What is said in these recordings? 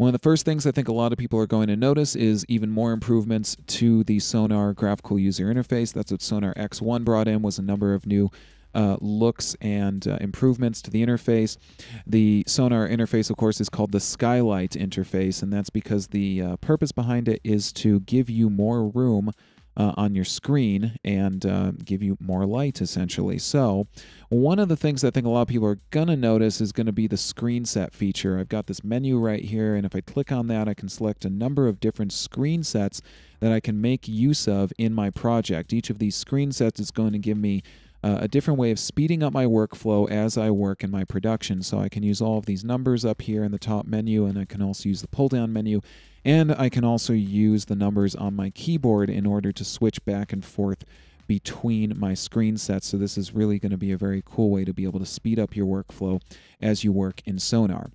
One of the first things I think a lot of people are going to notice is even more improvements to the Sonar graphical user interface. That's what Sonar X1 brought in was a number of new uh, looks and uh, improvements to the interface. The Sonar interface, of course, is called the Skylight interface, and that's because the uh, purpose behind it is to give you more room uh, on your screen and uh, give you more light essentially. So, one of the things I think a lot of people are going to notice is going to be the screen set feature. I've got this menu right here, and if I click on that, I can select a number of different screen sets that I can make use of in my project. Each of these screen sets is going to give me uh, a different way of speeding up my workflow as I work in my production. So I can use all of these numbers up here in the top menu, and I can also use the pull down menu. And I can also use the numbers on my keyboard in order to switch back and forth between my screen sets. So this is really going to be a very cool way to be able to speed up your workflow as you work in Sonar.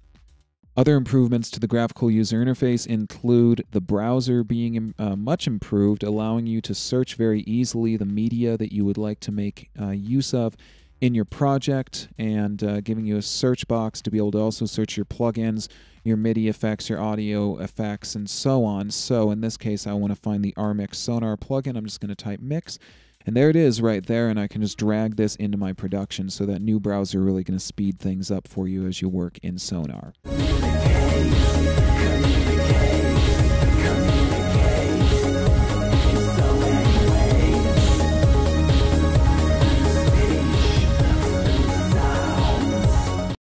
Other improvements to the graphical user interface include the browser being uh, much improved, allowing you to search very easily the media that you would like to make uh, use of in your project, and uh, giving you a search box to be able to also search your plugins, your MIDI effects, your audio effects, and so on. So in this case, I want to find the RMix Sonar plugin. I'm just going to type mix. And there it is right there, and I can just drag this into my production. So that new browser really going to speed things up for you as you work in Sonar.